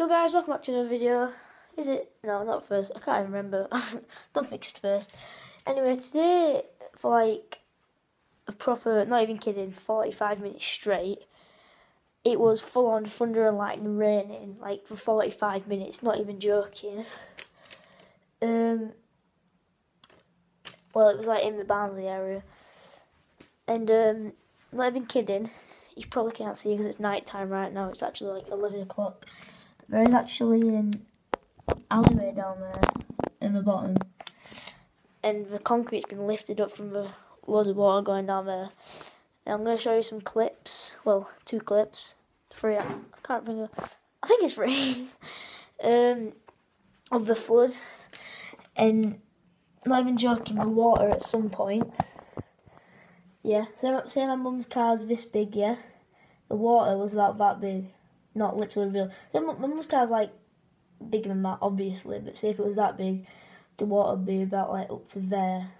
Yo guys, welcome back to another video. Is it? No, not first. I can't even remember. Think it's first. Anyway, today, for like a proper, not even kidding, 45 minutes straight, it was full on thunder and lightning raining, like for 45 minutes, not even joking. Um, well, it was like in the Barnsley area. And, um, not even kidding, you probably can't see because it's night time right now, it's actually like 11 o'clock. There is actually an alleyway down there in the bottom, and the concrete's been lifted up from the loads of water going down there. I'm going to show you some clips. Well, two clips, three. I can't remember. I think it's three. um, of the flood, and not even joking, the water at some point. Yeah, say, say my mum's car's this big, yeah. The water was about that big not literally real. So my mum's car's like bigger than that, obviously, but say if it was that big, the water would be about like up to there.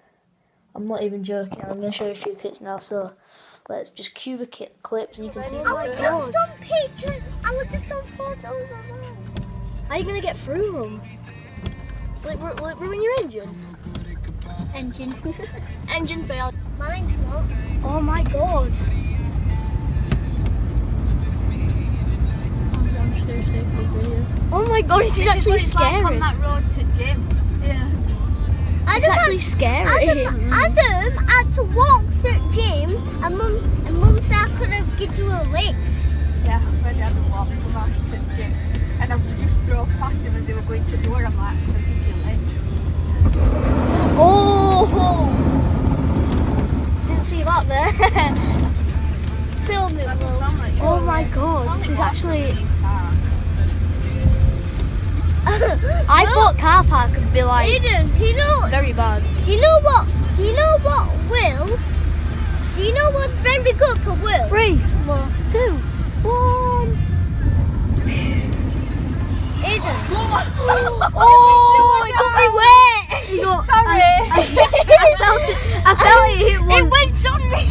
I'm not even joking. I'm going to show you a few clips now, so let's just cue the clips and you can see. I was just on pictures. I was just on photos. How are you going to get through them? Like, will it ruin your engine? Engine. engine failed. Mine's not. Oh my god. My god, oh, this, this is actually is scary. Like on that road to gym. Yeah. It's Adam, actually scary. Adam, Adam had to walk to gym and mum and mum said I could have give you a lift. Yeah, I had to walk from us to gym. And I just drove past him as they were going to the door. I'm like, I could give you a lift. Oh! Didn't see that there. Film it, like Oh my god, this is actually... I thought car park would be like Aiden, do you know very bad. Do you know what? Do you know what Will? Do you know what's very good for Will? Three, one, two, one. Aiden. Oh, oh, oh, oh, it got me wet. Got, Sorry. I, I, I, felt it. I felt it. It, it went on me.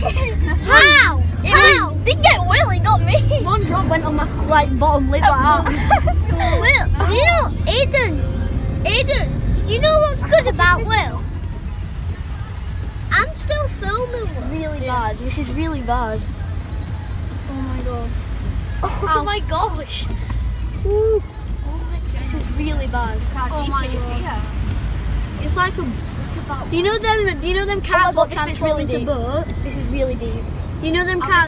How? It How? Didn't get Will. It got me. One drop went on my like bottom lip like oh. that. Will, do you know, Aiden, Aiden, do you know what's good about Will? I'm still filming. It's really bad. This is really bad. Oh my god. Oh, oh my gosh. Ooh. This is really bad. Oh my god. It's like a. Do you know them? Do you know them cats oh, what transform into boats? This is really deep. You know them cats.